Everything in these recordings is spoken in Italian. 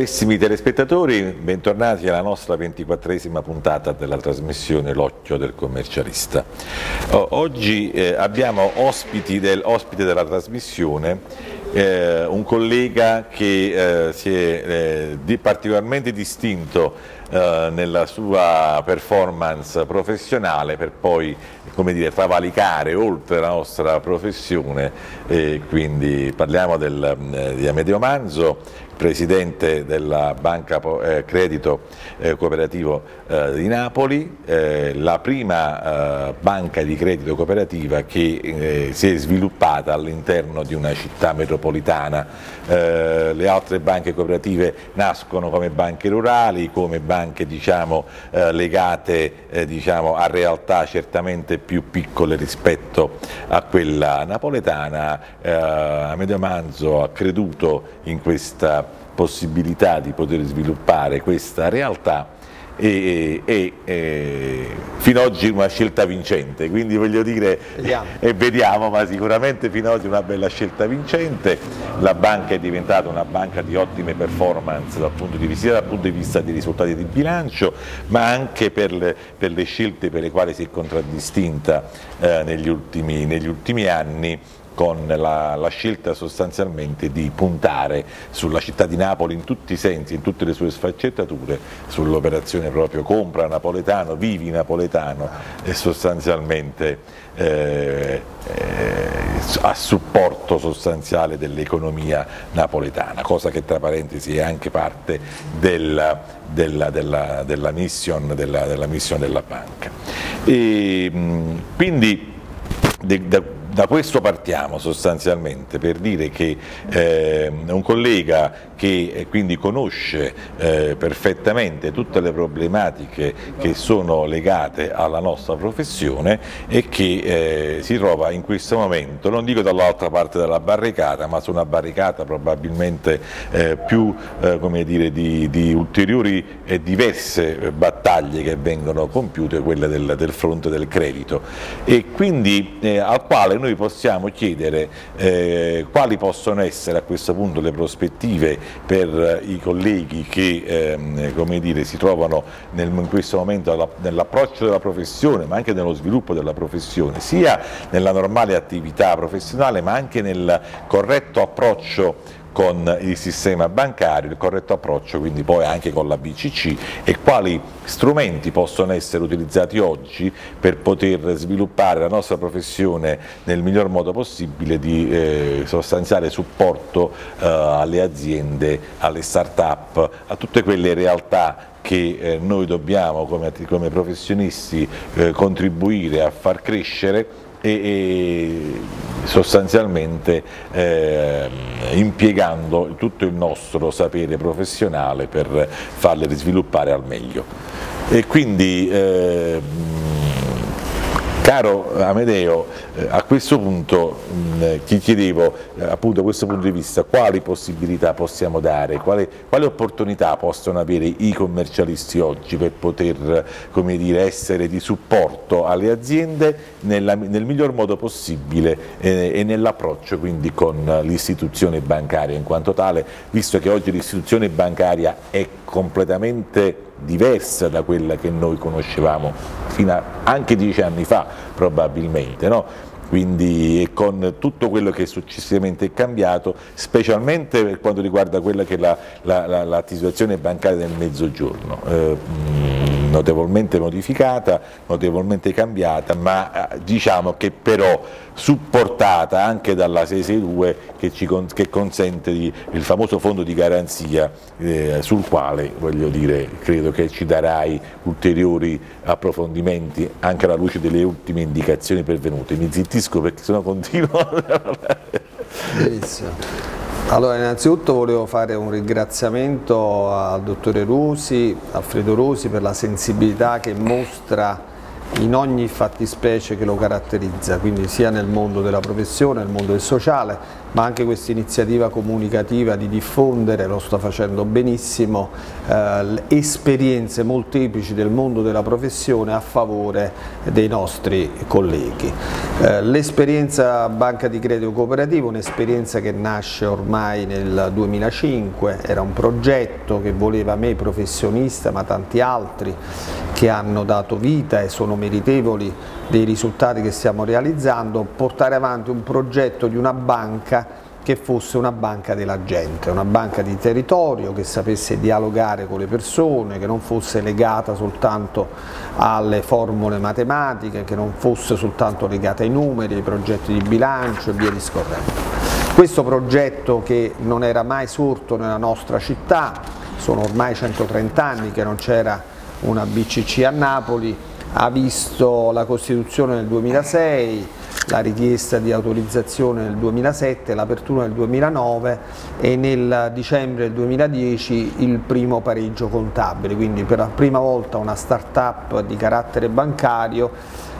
Carissimi telespettatori, bentornati alla nostra ventiquattresima puntata della trasmissione L'Occhio del Commercialista. Oggi eh, abbiamo del, ospite della trasmissione eh, un collega che eh, si è eh, di, particolarmente distinto eh, nella sua performance professionale per poi come dire, travalicare oltre la nostra professione quindi parliamo del, eh, di Amedeo Manzo presidente della Banca eh, Credito eh, Cooperativo eh, di Napoli, eh, la prima eh, banca di credito cooperativa che eh, si è sviluppata all'interno di una città metropolitana. le altre banche cooperative nascono come banche rurali, come banche diciamo, legate diciamo, a realtà certamente più piccole rispetto a quella napoletana. Amedeo Manzo ha creduto in questa possibilità di poter sviluppare questa realtà e, e, e fino ad oggi una scelta vincente, quindi voglio dire, vediamo. e vediamo, ma sicuramente fino ad oggi una bella scelta vincente, la banca è diventata una banca di ottime performance dal punto di vista, dal punto di vista dei risultati di bilancio, ma anche per le, per le scelte per le quali si è contraddistinta eh, negli, ultimi, negli ultimi anni con la, la, scelta sostanzialmente di puntare sulla città di Napoli in tutti i sensi, in tutte le sue sfaccettature, sull'operazione proprio compra napoletano, vivi napoletano e sostanzialmente eh, eh, a supporto sostanziale dell'economia napoletana, cosa che tra parentesi è anche parte della, della, della, della mission, mission, della, banca. E, quindi de, de, da questo partiamo sostanzialmente per dire che eh, un collega che eh, quindi conosce eh, perfettamente tutte le problematiche che sono legate alla nostra professione e che eh, si trova in questo momento, non dico dall'altra parte della barricata, ma su una barricata probabilmente eh, più eh, dire, di, di, ulteriori e diverse battaglie che vengono compiute, quelle del, del fronte del credito. E quindi al quale noi possiamo chiedere eh, quali possono essere a questo punto le prospettive per i colleghi che ehm, dire, si trovano nel, in questo momento nell'approccio della professione ma anche nello sviluppo della professione, sia nella normale attività professionale ma anche nel corretto approccio con il sistema bancario, il corretto approccio quindi poi anche con la BCC e quali strumenti possono essere utilizzati oggi per poter sviluppare la nostra professione nel miglior modo possibile di eh, sostanziale supporto eh, alle aziende, alle start-up, a tutte quelle realtà che eh, noi dobbiamo come, come professionisti eh, contribuire a far crescere e, e sostanzialmente eh, impiegando tutto il nostro sapere professionale per farle sviluppare al meglio. E quindi eh, Caro Amedeo, eh, a questo punto mh, ti chiedevo, eh, appunto da questo punto di vista, quali possibilità possiamo dare, quali, quali opportunità possono avere i commercialisti oggi per poter dire, essere di supporto alle aziende nella, nel miglior modo possibile eh, e nell'approccio quindi con l'istituzione bancaria in quanto tale, visto che oggi l'istituzione bancaria è completamente diversa da quella che noi conoscevamo fino a anche dieci anni fa probabilmente. No? quindi con tutto quello che successivamente è cambiato, specialmente per quanto riguarda quella che è la, la, la, la situazione bancaria del mezzogiorno. Eh, notevolmente modificata, notevolmente cambiata, ma eh, diciamo che però supportata anche dalla 662 che, ci, che consente di, il famoso fondo di garanzia eh, sul quale voglio dire, credo che ci darai ulteriori approfondimenti anche alla luce delle ultime indicazioni pervenute. Mi zittisco perché sennò continuo. Benissimo. Allora innanzitutto volevo fare un ringraziamento al dottore Rusi, Alfredo Rusi per la sensibilità che mostra in ogni fattispecie che lo caratterizza, quindi sia nel mondo della professione, nel mondo del sociale ma anche questa iniziativa comunicativa di diffondere, lo sta facendo benissimo, eh, esperienze molteplici del mondo della professione a favore dei nostri colleghi. Eh, l'esperienza Banca di Credito Cooperativo un'esperienza che nasce ormai nel 2005, era un progetto che voleva me professionista ma tanti altri che hanno dato vita e sono meritevoli dei risultati che stiamo realizzando, portare avanti un progetto di una banca che fosse una banca della gente, una banca di territorio che sapesse dialogare con le persone, che non fosse legata soltanto alle formule matematiche, che non fosse soltanto legata ai numeri, ai progetti di bilancio e via discorrendo. Questo progetto che non era mai sorto nella nostra città, sono ormai 130 anni che non c'era una BCC a Napoli, ha visto la Costituzione nel 2006, la richiesta di autorizzazione nel 2007, l'apertura nel 2009 e nel dicembre del 2010 il primo pareggio contabile, quindi per la prima volta una start-up di carattere bancario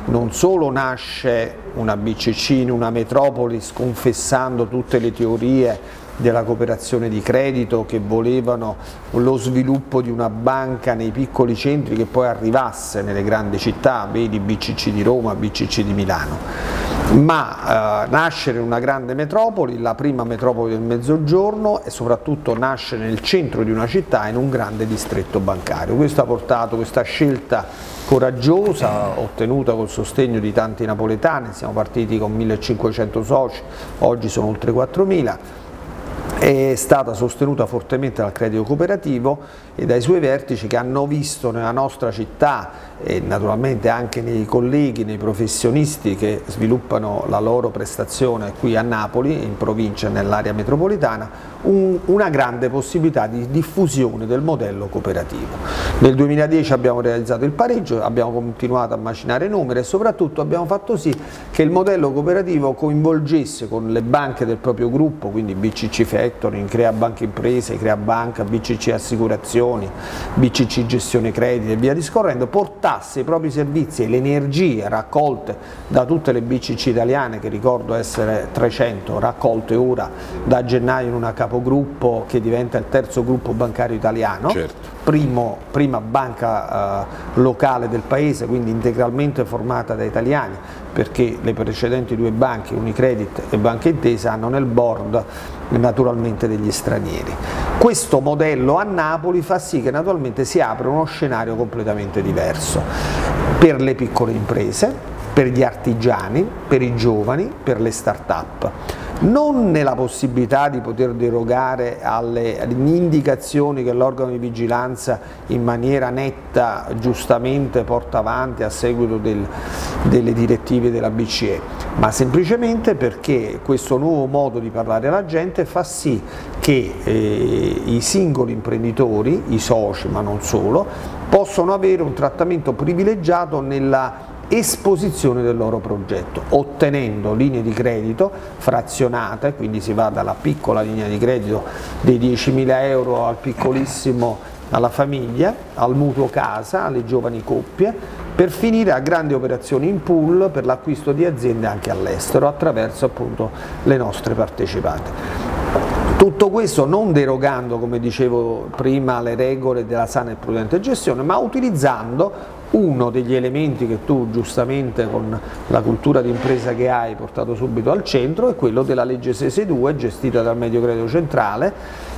non solo nasce una BCC in una metropoli sconfessando tutte le teorie della cooperazione di credito che volevano lo sviluppo di una banca nei piccoli centri che poi arrivasse nelle grandi città, vedi BCC di Roma, BCC di Milano ma eh, nascere in una grande metropoli, la prima metropoli del mezzogiorno e soprattutto nascere nel centro di una città in un grande distretto bancario. Questo ha portato questa scelta coraggiosa ottenuta col sostegno di tanti napoletani, siamo partiti con 1500 soci, oggi sono oltre 4000 è stata sostenuta fortemente dal credito cooperativo e dai suoi vertici che hanno visto nella nostra città e naturalmente anche nei colleghi, nei professionisti che sviluppano la loro prestazione qui a Napoli, in provincia e nell'area metropolitana, un, una grande possibilità di diffusione del modello cooperativo. Nel 2010 abbiamo realizzato il pareggio, abbiamo continuato a macinare numeri e soprattutto abbiamo fatto sì che il modello cooperativo coinvolgesse con le banche del proprio gruppo, quindi BCC Factoring, Crea Banca Imprese, Crea Banca, BCC Assicurazioni, BCC Gestione Crediti e via discorrendo, portasse i propri servizi e le energie raccolte da tutte le BCC italiane, che ricordo essere 300, raccolte ora da gennaio in una capogruppo che diventa il terzo gruppo bancario italiano, certo. Primo, prima banca eh, locale del paese, quindi integralmente formata da italiani, perché le precedenti due banche, Unicredit e Banca Intesa, hanno nel board naturalmente degli stranieri. Questo modello a Napoli fa sì che naturalmente si apre uno scenario completamente diverso per le piccole imprese, per gli artigiani, per i giovani, per le start-up non nella possibilità di poter derogare alle, alle indicazioni che l'organo di vigilanza in maniera netta giustamente porta avanti a seguito del, delle direttive della BCE, ma semplicemente perché questo nuovo modo di parlare alla gente fa sì che eh, i singoli imprenditori, i soci ma non solo, possono avere un trattamento privilegiato nella esposizione del loro progetto, ottenendo linee di credito frazionate, quindi si va dalla piccola linea di credito dei 10.000 euro al piccolissimo alla famiglia, al mutuo casa, alle giovani coppie, per finire a grandi operazioni in pool per l'acquisto di aziende anche all'estero attraverso appunto le nostre partecipate. Tutto questo non derogando, come dicevo prima, alle regole della sana e prudente gestione, ma utilizzando uno degli elementi che tu giustamente con la cultura d'impresa che hai portato subito al centro è quello della legge 662 gestita dal Medio Credito Centrale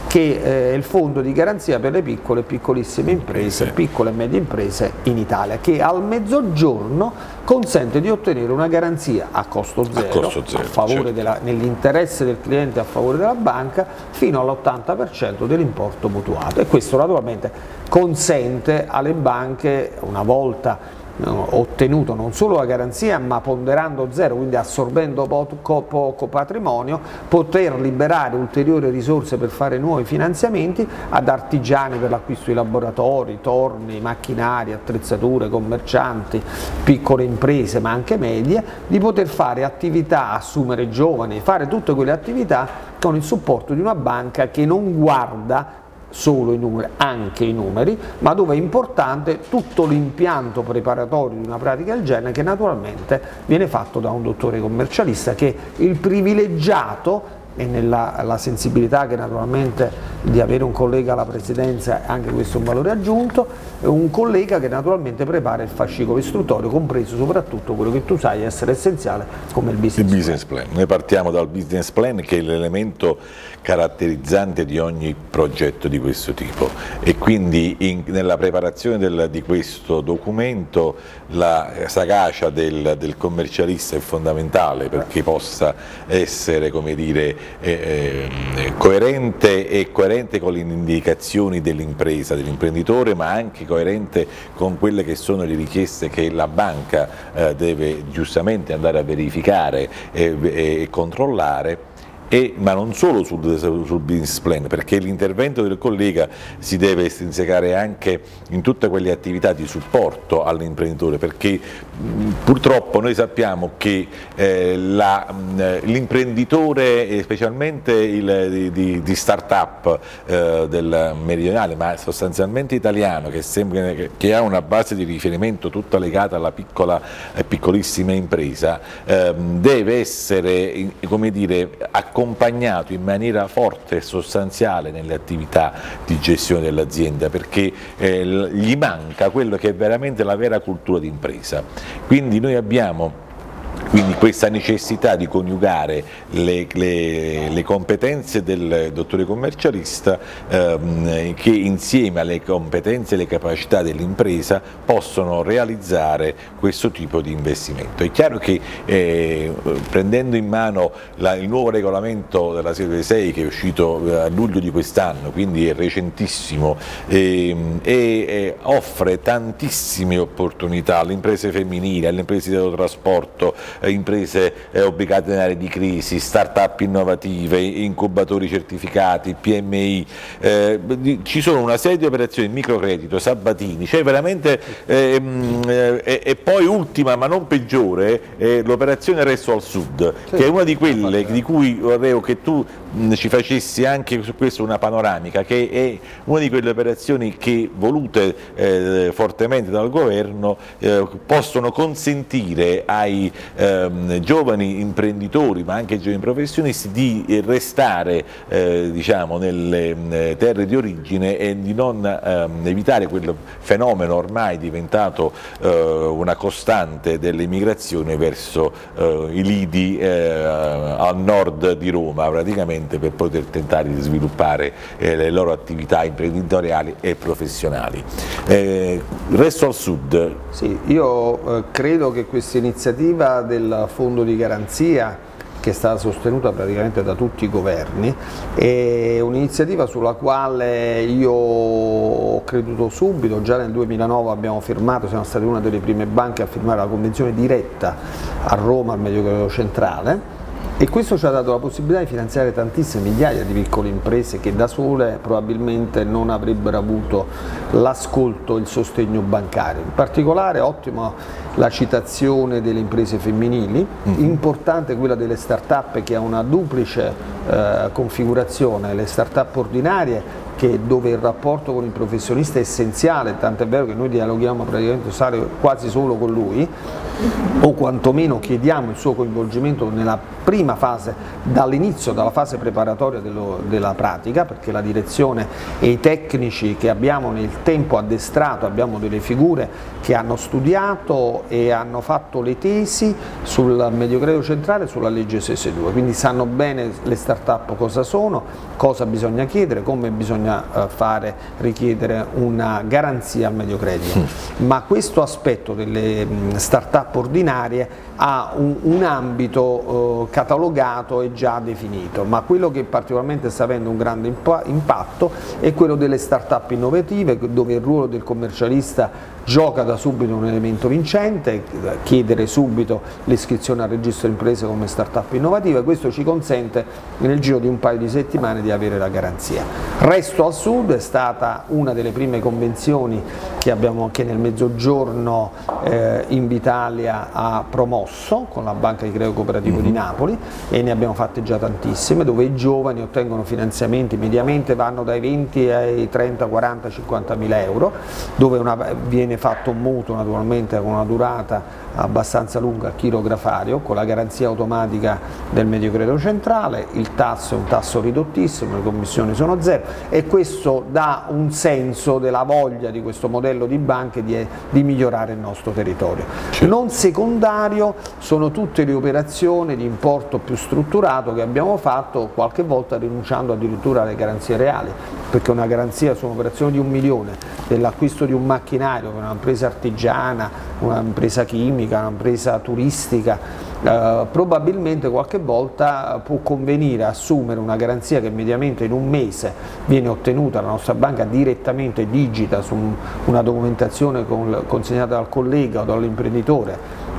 che è il fondo di garanzia per le piccole e piccolissime imprese, piccole e medie imprese in Italia che al mezzogiorno consente di ottenere una garanzia a costo zero, certo. nell'interesse del cliente a favore della banca fino all'80% dell'importo mutuato e questo naturalmente consente alle banche una volta ottenuto non solo la garanzia ma ponderando zero, quindi assorbendo poco, poco, patrimonio, poter liberare ulteriori risorse per fare nuovi finanziamenti ad artigiani per l'acquisto di laboratori, torni, macchinari, attrezzature, commercianti, piccole imprese ma anche medie, di poter fare attività, assumere giovani, fare tutte quelle attività con il supporto di una banca che non guarda solo i numeri, anche i numeri, ma dove è importante tutto l'impianto preparatorio di una pratica del genere che naturalmente viene fatto da un dottore commercialista che è il privilegiato e nella sensibilità che naturalmente di avere un collega alla presidenza, anche questo è un valore aggiunto, un collega che naturalmente prepara il fascicolo istruttorio, compreso soprattutto quello che tu sai essere essenziale come il business, il business plan. plan. Noi partiamo dal business plan che è l'elemento caratterizzante di ogni progetto di questo tipo e quindi in, nella preparazione del, di questo documento la sagacia del, del, commercialista è fondamentale perché possa essere come dire, eh, eh, coerente e coerente con le indicazioni dell'impresa, dell'imprenditore ma anche coerente con quelle che sono le richieste che la banca eh, deve giustamente andare a verificare e, e controllare e, ma non solo sul, sul, business plan, perché l'intervento del collega si deve estrinsecare anche in tutte quelle attività di supporto all'imprenditore, perché purtroppo noi sappiamo che eh, l'imprenditore, specialmente il, di, di start-up eh, del meridionale, ma sostanzialmente italiano, che, sembra, che, ha una base di riferimento tutta legata alla piccola e piccolissima impresa, eh, deve essere come dire, accompagnato accompagnato in maniera forte e sostanziale nelle attività di gestione dell'azienda perché eh, gli manca quello che è veramente la vera cultura d'impresa. Quindi noi abbiamo quindi questa necessità di coniugare le, le, le competenze del dottore commercialista ehm, che insieme alle competenze e alle capacità dell'impresa possono realizzare questo tipo di investimento. È chiaro che eh, prendendo in mano la, il nuovo regolamento della serie 6 che è uscito eh, a luglio di quest'anno, quindi è recentissimo eh, e offre tantissime opportunità alle imprese femminili, alle imprese dello trasporto, eh, imprese eh, obbligate in aree di crisi, start-up innovative, incubatori certificati, PMI, eh, ci sono una serie di operazioni, microcredito, sabatini, cioè veramente ehm, eh, e poi ultima ma non peggiore l'operazione Resto al Sud, sì, che è una di quelle di cui vorrei che tu mh, ci facessi anche su questo una panoramica, che è una di quelle operazioni che volute eh, fortemente dal governo eh, possono consentire ai ehm, giovani imprenditori ma anche giovani professionisti di restare eh, diciamo, nelle eh, terre di origine e di non ehm, evitare quel fenomeno ormai diventato eh, una costante dell'immigrazione verso eh, i lidi eh, al nord di Roma praticamente per poter tentare di sviluppare eh, le loro attività imprenditoriali e professionali. resto al sud. Sì, io credo che questa iniziativa del fondo di garanzia che è stata sostenuta praticamente da tutti i governi, è un'iniziativa sulla quale io ho creduto subito, già nel 2009 abbiamo firmato, siamo stati una delle prime banche a firmare la convenzione diretta a Roma al Medioevo centrale e questo ci ha dato la possibilità di finanziare tantissime migliaia di piccole imprese che da sole probabilmente non avrebbero avuto l'ascolto e il sostegno bancario. In particolare ottimo la citazione delle imprese femminili, mm. importante quella delle start-up che ha una duplice eh, configurazione, le start-up ordinarie dove il rapporto con il professionista è essenziale, tant'è vero che noi dialoghiamo praticamente quasi solo con lui, o quantomeno chiediamo il suo coinvolgimento nella prima fase, dall'inizio, dalla fase preparatoria dello, della pratica, perché la direzione e i tecnici che abbiamo nel tempo addestrato, abbiamo delle figure che hanno studiato e hanno fatto le tesi sul mediocredo centrale sulla legge 662, quindi sanno bene le start-up cosa sono, cosa bisogna chiedere, come bisogna eh, fare, richiedere una garanzia al mediocredito. Mm. Ma questo aspetto delle start-up ordinarie ha un, un ambito eh, catalogato e già definito, ma quello che particolarmente sta avendo un grande impatto è quello delle start-up innovative, dove il ruolo del commercialista gioca da subito un elemento vincente, chiedere subito l'iscrizione al registro imprese come start-up innovativa e questo ci consente nel giro di un paio di settimane di avere la garanzia. Resto al Sud è stata una delle prime convenzioni che abbiamo anche nel mezzogiorno eh, Invitalia ha promosso con la Banca di Credito Cooperativo mm -hmm. di mhm. Napoli e ne abbiamo fatte già tantissime dove i giovani ottengono finanziamenti mediamente vanno dai 20 ai 30, 40, 50 mila euro dove una, viene fatto un mutuo naturalmente con una durata abbastanza lunga chirografario con la garanzia automatica del medio credito centrale, il tasso è un tasso ridottissimo, le commissioni sono zero e questo dà un senso della voglia di questo modello di banche di, di migliorare il nostro territorio. Certo. Non secondario sono tutte le operazioni di importo più strutturato che abbiamo fatto qualche volta rinunciando addirittura alle garanzie reali perché una garanzia su un'operazione di un milione dell'acquisto di un macchinario per un'impresa artigiana, un'impresa chimica, un'impresa turistica, eh, probabilmente qualche volta può convenire assumere una garanzia che mediamente in un mese viene ottenuta, la nostra banca direttamente digita su una documentazione consegnata dal collega o dall'imprenditore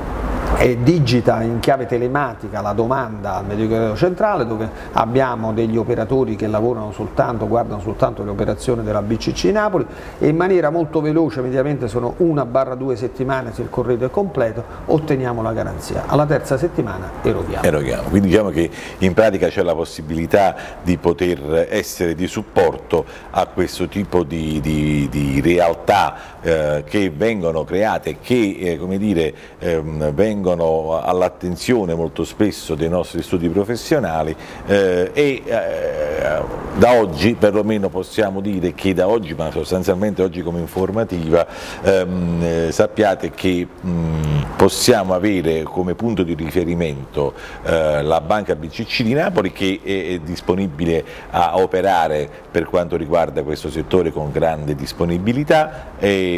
e digita in chiave telematica la domanda al Mediocredito Centrale dove abbiamo degli operatori che lavorano soltanto, guardano soltanto le operazioni della BCC Napoli e in maniera molto veloce, mediamente sono una barra due settimane se il corredo è completo, otteniamo la garanzia. Alla terza settimana eroghiamo. eroghiamo. Quindi diciamo che in pratica c'è la possibilità di poter essere di supporto a questo tipo di, di, di realtà eh, che vengono create, che eh, come dire, ehm, vengono all'attenzione molto spesso dei nostri studi professionali eh, e eh, da oggi perlomeno possiamo dire che da oggi, ma sostanzialmente oggi come informativa, ehm, eh, sappiate che mh, possiamo avere come punto di riferimento la Banca BCC di Napoli che è, è disponibile a operare per quanto riguarda questo settore con grande disponibilità e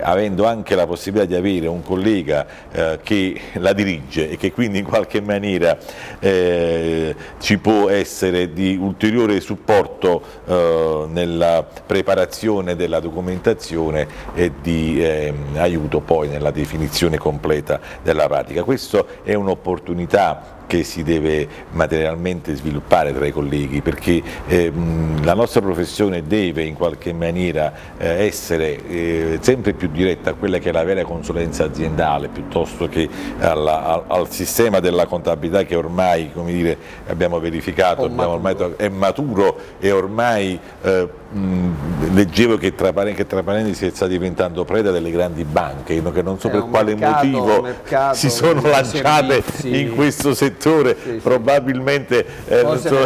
avendo anche la possibilità di avere un collega eh, che la dirige e che quindi in qualche maniera eh, ci può essere di ulteriore supporto eh, nella preparazione della documentazione e di eh, aiuto poi nella definizione completa della pratica. Questa è un'opportunità che si deve materialmente sviluppare tra i colleghi perché eh, la nostra professione deve in qualche maniera eh, essere eh, sempre più diretta a quella che è la vera consulenza aziendale piuttosto che alla, al, al, sistema della contabilità che ormai dire, abbiamo verificato abbiamo ormai, è maturo e ormai eh, mh, leggevo che tra, che parentesi sta diventando preda delle grandi banche che non so per quale mercato, motivo si sono lanciate servizi. in questo settore. Settore sì, probabilmente eh, so,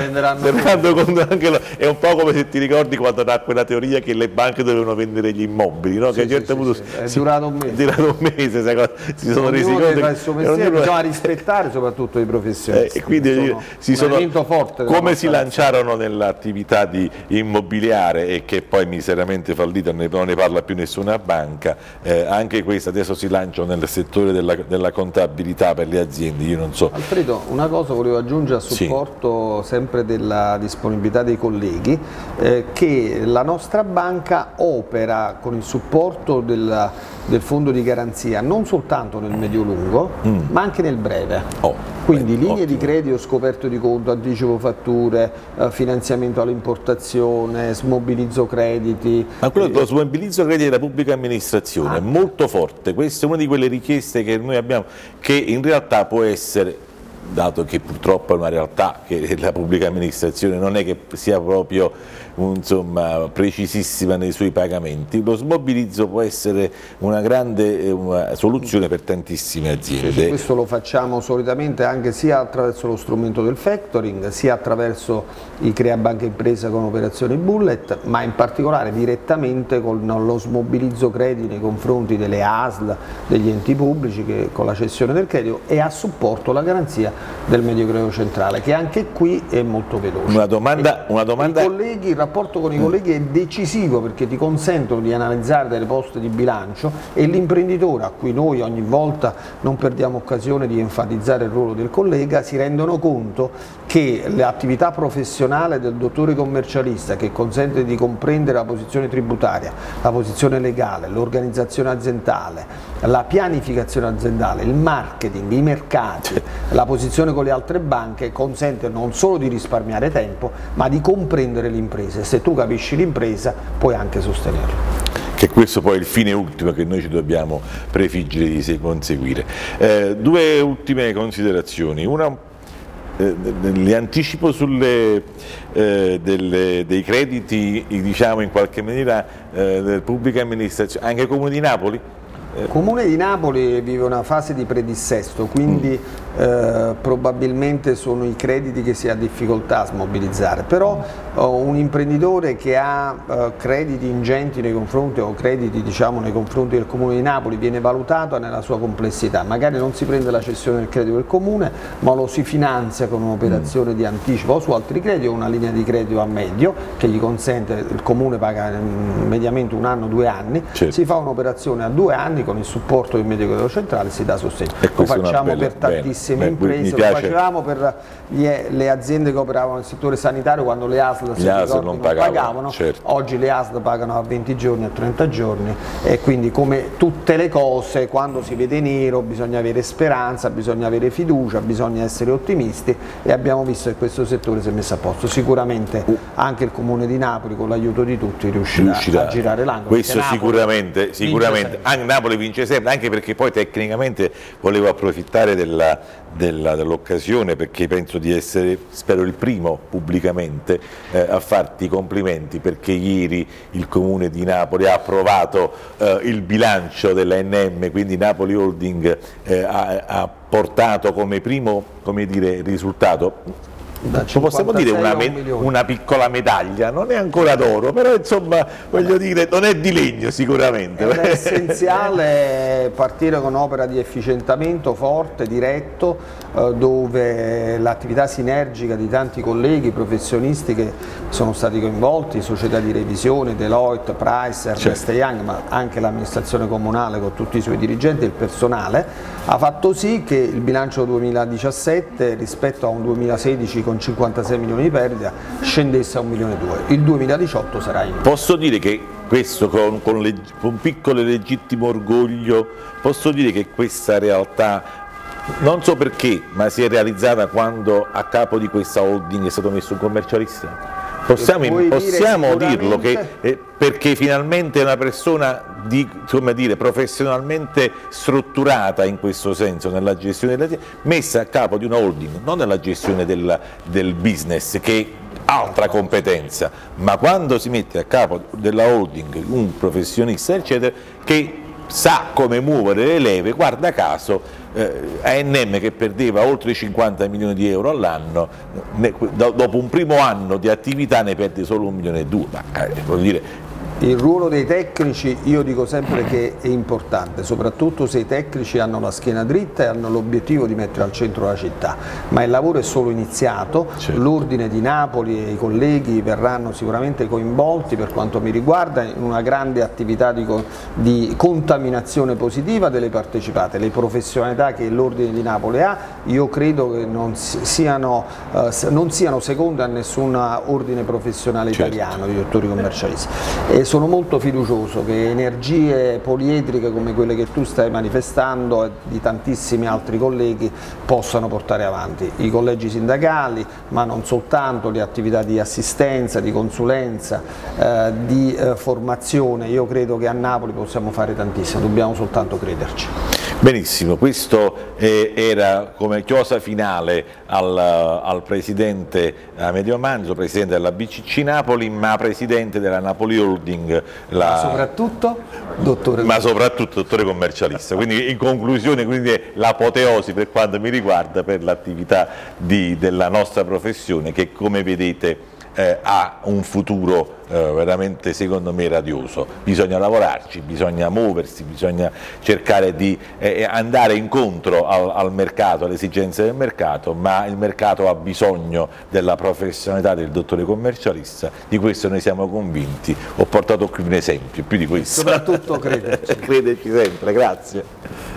anche lo, è un po' come se ti ricordi quando nacque la teoria che le banche dovevano vendere gli immobili no? che a un certo punto è durato un mese, è durato un mese sai, si sono resi conto che il suo mestiere bisogna rispettare soprattutto i professionisti eh, quindi sono si sono, come si lanciarono nell'attività di immobiliare e che poi miseramente fallita non ne parla più nessuna banca eh, anche questa adesso si lanciano nel settore della, della contabilità per le aziende io non so Alfredo una cosa volevo aggiungere a supporto sì. sempre della disponibilità dei colleghi, eh, che la nostra banca opera con il supporto del, del fondo di garanzia non soltanto nel medio-lungo, mm. ma anche nel breve. Oh. Quindi linee ottimo. di credito, scoperto di conto, anticipo fatture, eh, finanziamento all'importazione, smobilizzo crediti. Ma quello dello smobilizzo crediti della pubblica amministrazione ah. è molto forte, questa è una di quelle richieste che noi abbiamo, che in realtà può essere dato che purtroppo è una realtà che la pubblica amministrazione non è che sia proprio insomma, precisissima nei suoi pagamenti, lo smobilizzo può essere una grande una soluzione per tantissime aziende. Questo lo facciamo solitamente anche sia attraverso lo strumento del factoring, sia attraverso i Crea Banca Impresa con operazioni bullet, ma in particolare direttamente con lo smobilizzo crediti nei confronti delle ASL, degli enti pubblici che con la cessione del credito e a supporto la garanzia del medio credito centrale che anche qui è molto veloce. Una domanda, una domanda... Colleghi, il rapporto con i colleghi è decisivo perché ti consentono di analizzare delle poste di bilancio e l'imprenditore a cui noi ogni volta non perdiamo occasione di enfatizzare il ruolo del collega si rendono conto che l'attività professionale del dottore commercialista che consente di comprendere la posizione tributaria, la posizione legale, l'organizzazione aziendale, la pianificazione aziendale, il marketing, i mercati, la posizione con le altre banche consente non solo di risparmiare tempo ma di comprendere l'impresa e se tu capisci l'impresa puoi anche sostenerla. che questo poi è il fine ultimo che noi ci dobbiamo prefiggere di conseguire. Eh, due ultime considerazioni, una eh, li anticipo sulle, eh, delle, dei crediti diciamo in qualche maniera eh, della pubblica amministrazione, anche il Comune di Napoli? Il Comune di Napoli vive una fase di predissesto, quindi mm eh, probabilmente sono i crediti che si ha difficoltà a smobilizzare, però eh, un imprenditore che ha eh, crediti ingenti nei confronti o crediti diciamo, nei confronti del Comune di Napoli viene valutato nella sua complessità, magari non si prende la cessione del credito del Comune ma lo si finanzia con un'operazione mm. di anticipo o su altri crediti o una linea di credito a medio che gli consente, il Comune paga mm, mediamente un anno, due anni, certo. si fa un'operazione a due anni con il supporto del medico centrale si dà sostegno. Lo facciamo bella, per tantissimi tantissime Beh, imprese, lo facevamo per le aziende che operavano nel settore sanitario quando le ASL, le ASL non, non pagavano, pagavano. Certo. oggi le ASL pagano a 20 giorni, a 30 giorni e quindi come tutte le cose quando si vede nero bisogna avere speranza, bisogna avere fiducia, bisogna essere ottimisti e abbiamo visto che questo settore si è messo a posto, sicuramente uh. anche il Comune di Napoli con l'aiuto di tutti riuscirà, riuscirà. a girare l'angolo. Questo sicuramente, sicuramente. Anche Napoli vince sempre, anche perché poi tecnicamente volevo approfittare della, dell'occasione perché penso di essere, spero il primo pubblicamente eh, a farti i complimenti perché ieri il Comune di Napoli ha approvato eh, il bilancio della NM, quindi Napoli Holding eh, ha, ha, portato come primo come dire, risultato possiamo dire una, una, piccola medaglia, non è ancora d'oro, però insomma voglio dire non è di legno sicuramente. È essenziale partire con un'opera di efficientamento forte, diretto, eh, dove l'attività sinergica di tanti colleghi, professionisti che sono stati coinvolti, società di revisione, Deloitte, Price, Ernest certo. Young, ma anche l'amministrazione comunale con tutti i suoi dirigenti e il personale, ha fatto sì che il bilancio 2017 rispetto a un 2016 con 56 milioni di perdita scendesse a 1 milione e 2. Il 2018 sarà in Posso dire che questo con, con, con piccolo e legittimo orgoglio, posso dire che questa realtà non so perché, ma si è realizzata quando a capo di questa holding è stato messo un commercialista? Possiamo, possiamo dire dirlo che, eh, perché finalmente è una persona di, dire, professionalmente strutturata in questo senso nella gestione dell'azienda, messa a capo di una holding, non nella gestione del, del business che altra competenza, ma quando si mette a capo della holding un professionista eccetera che sa come muovere le leve, guarda caso eh, ANM che perdeva oltre 50 milioni di euro all'anno, dopo un primo anno di attività ne perde solo un milione e due, ma eh, dire, il ruolo dei tecnici io dico sempre che è importante, soprattutto se i tecnici hanno la schiena dritta e hanno l'obiettivo di mettere al centro la città, ma il lavoro è solo iniziato, certo. l'ordine di Napoli e i colleghi verranno sicuramente coinvolti per quanto mi riguarda in una grande attività di, di contaminazione positiva delle partecipate, le professionalità che l'ordine di Napoli ha io credo che non siano, eh, non siano seconde a nessun ordine professionale certo. italiano di dottori commercialisti. E sono molto fiducioso che energie poliedriche come quelle che tu stai manifestando e di tantissimi altri colleghi possano portare avanti i collegi sindacali, ma non soltanto le attività di assistenza, di consulenza, eh, di eh, formazione. Io credo che a Napoli possiamo fare tantissimo, dobbiamo soltanto crederci. Benissimo, questo eh, era come chiosa finale al, al Presidente Amedio Manzo, Presidente della BCC Napoli, ma Presidente della Napoli Holding. La... Ma soprattutto dottore Ma soprattutto dottore commercialista, quindi in conclusione quindi l'apoteosi per quanto mi riguarda per l'attività della nostra professione che come vedete eh, ha un futuro eh, veramente secondo me radioso. Bisogna lavorarci, bisogna muoversi, bisogna cercare di eh, eh, andare incontro al, al, mercato, alle esigenze del mercato, ma il mercato ha bisogno della professionalità del dottore commercialista, di questo noi siamo convinti. Ho portato qui un esempio, più di questo. Soprattutto crederci. crederci sempre, grazie.